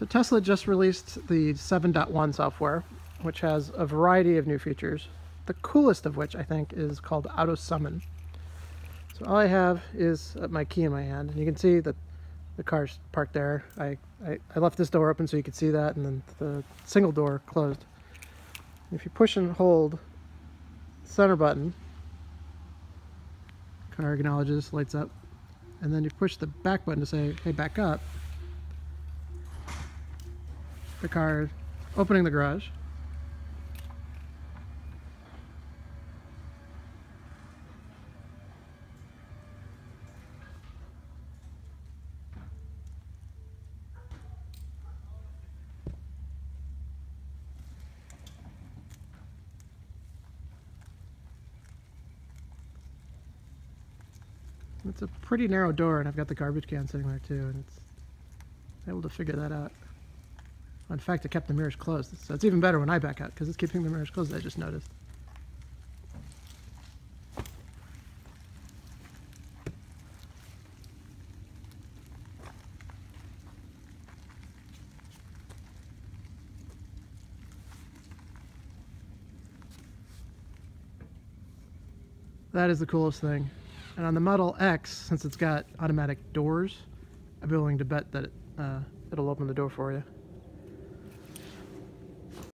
So Tesla just released the 7.1 software, which has a variety of new features. The coolest of which I think is called Auto Summon. So all I have is my key in my hand, and you can see that the car's parked there. I, I, I left this door open so you could see that, and then the single door closed. If you push and hold center button, car acknowledges, lights up, and then you push the back button to say, hey, back up, the car opening the garage. It's a pretty narrow door and I've got the garbage can sitting there too and it's able to figure that out. In fact, it kept the mirrors closed, so it's even better when I back out because it's keeping the mirrors closed, I just noticed. That is the coolest thing. And on the Model X, since it's got automatic doors, I'd be willing to bet that it, uh, it'll open the door for you.